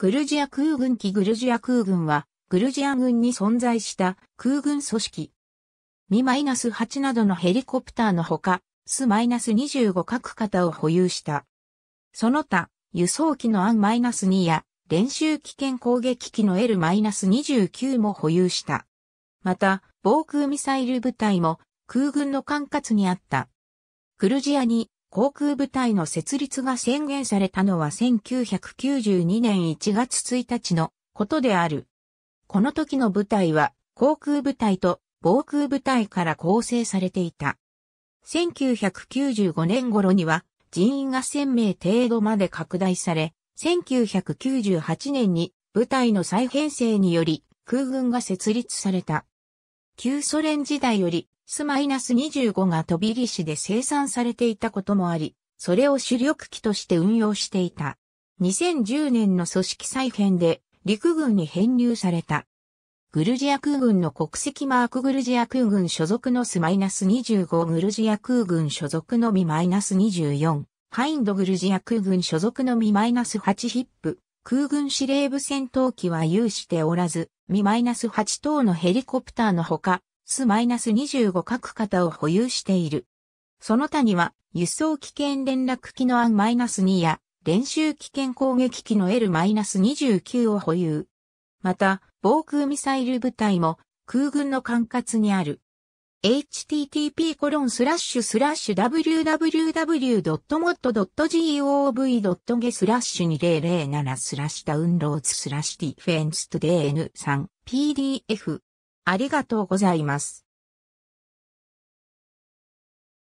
グルジア空軍機グルジア空軍は、グルジア軍に存在した空軍組織。ミ -8 などのヘリコプターのほか、ス -25 各型を保有した。その他、輸送機のアン -2 や練習機剣攻撃機の L-29 も保有した。また、防空ミサイル部隊も空軍の管轄にあった。クルジアに航空部隊の設立が宣言されたのは1992年1月1日のことである。この時の部隊は航空部隊と防空部隊から構成されていた。1995年頃には人員が1000名程度まで拡大され、1998年に部隊の再編成により空軍が設立された。旧ソ連時代よりス -25 が飛び利市で生産されていたこともあり、それを主力機として運用していた。2010年の組織再編で陸軍に編入された。グルジア空軍の国籍マークグルジア空軍所属のス -25 グルジア空軍所属のミ -24 ハインドグルジア空軍所属のミ -8 ヒップ、空軍司令部戦闘機は有しておらず、ミ -8 等のヘリコプターのほか、ス -25 各型を保有している。その他には、輸送機兼連絡機の An-2 や、練習機兼攻撃機の L-29 を保有。また、防空ミサイル部隊も空軍の管轄にある。http コロンスラッシュスラッシュ www.mod.gov.ge スラッシュ2007スラッシュダウンローズスラッシュディフェンストデー N3 PDF ありがとうございます。